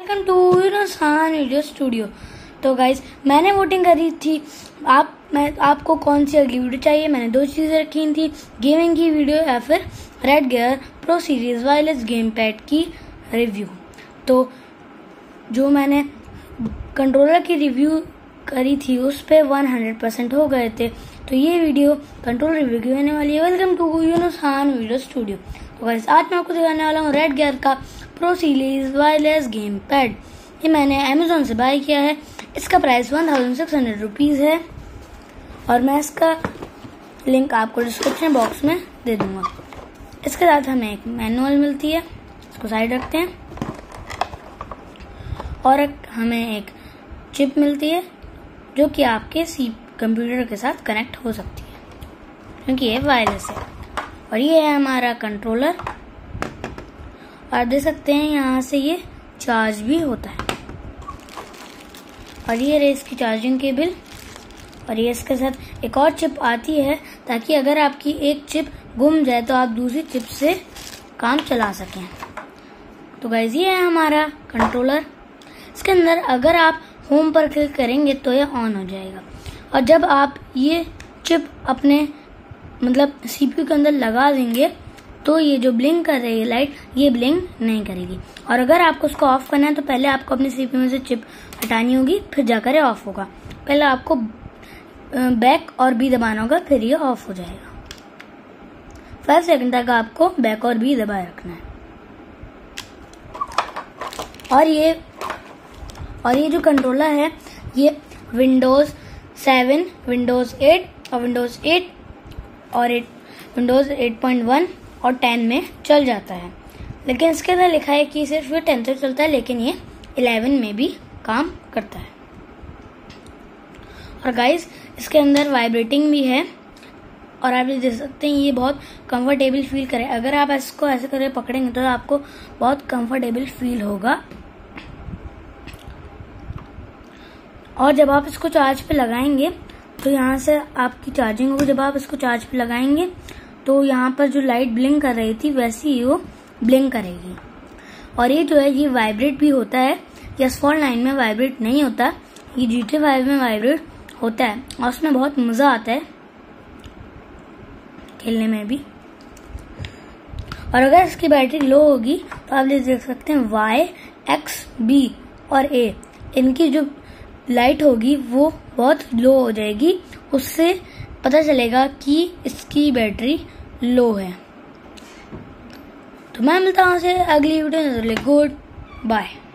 Welcome to यूनोसान video studio तो guys मैंने वोटिंग करी थी। आप, मैं, आपको कौन सी अगली वीडियो चाहिए? मैंने दो चीज़ें रखी थी। गेमिंग की वीडियो या फिर red gear pro series wireless game pad की रिव्यू तो जो मैंने कंट्रोलर की रिव्यू करी थी, उस पर 100 परसेंट हो गए थे। तो ये वीडियो कंट्रोल रिव्यू की होने वाली है। वेलकम टू यूनोसान वीडियो स्टूडियो गाइज़ आज मैं आपको दिखाने वाला हूँ रेड गेयर का pro series wireless game pad ये मैंने अमेजोन से बाय किया है। इसका price one thousand six hundred rupees है। और मैं इसका लिंक आपको डिस्क्रिप्शन बॉक्स में दे दूँगा। इसके साथ हमें एक मैनुअल मिलती है। इसको साइड रखते हैं। और एक हमें एक चिप मिलती है, जो कि आपके सी कंप्यूटर के साथ कनेक्ट हो सकती है। क्योंकि ये वायरलेस है। और ये है हमारा कंट्रोलर और देख सकते हैं यहाँ से ये चार्ज भी होता है। और ये रहे इसकी चार्जिंग केबल और ये इसके साथ एक और चिप आती है ताकि अगर आपकी एक चिप गुम जाए तो आप दूसरी चिप से काम चला सकें। तो गाइज़ ये है हमारा कंट्रोलर इसके अंदर अगर आप होम पर क्लिक करेंगे तो ये ऑन हो जाएगा। और जब आप ये चिप अपने मतलब सीपीयू के अंदर लगा देंगे तो ये जो ब्लिंक कर रही है लाइट ये ब्लिंक नहीं करेगी। और अगर आपको उसको ऑफ़ करना है तो पहले आपको अपने सीपीयू में से चिप हटानी होगी, फिर जाकर ऑफ़ होगा। पहले आपको बैक और बी दबाना होगा, फिर ये ऑफ़ हो जाएगा। फाइव सेकंड तक आपको बैक और बी दबाए रखना है। और ये और ये जो कंट्रोलर है, ये विंडोज़ सेवन विंडोज़ एट और विंडोज़ एट और eight Windows eight point one और टेन में चल जाता है। लेकिन इसके अंदर लिखा है कि सिर्फ़ ये तक चलता है, लेकिन ये इलेवन में भी काम करता है। और गाइस इसके अंदर वाइब्रेटिंग भी है, और आप ये देख सकते हैं ये बहुत कंफर्टेबल फील करे। अगर आप इसको ऐसे करके पकड़ेंगे तो आपको बहुत कंफर्टेबल फील होगा। और जब आप इसको चार्ज पे लगाएँगे तो यहाँ से आपकी चार्जिंग होगी। जब आप इसको चार्ज पे लगाएँगे तो यहाँ पर जो लाइट ब्लिंक कर रही थी, वैसी ही वो ब्लिंक करेगी। और ये जो है, ये वाइब्रेट भी होता है। यस फॉर नाइन में वाइब्रेट नहीं होता। ये जी टी फाइव में वाइब्रेट होता है। और उसमें बहुत मज़ा आता है खेलने में भी। और अगर इसकी बैटरी लो होगी तो आप देख सकते हैं वाई एक्स बी और ए इनकी जो लाइट होगी, वो बहुत लो हो जाएगी। उससे पता चलेगा कि इसकी बैटरी लो है। तो मैं मिलता हूँ अगली वीडियो गुड बाय।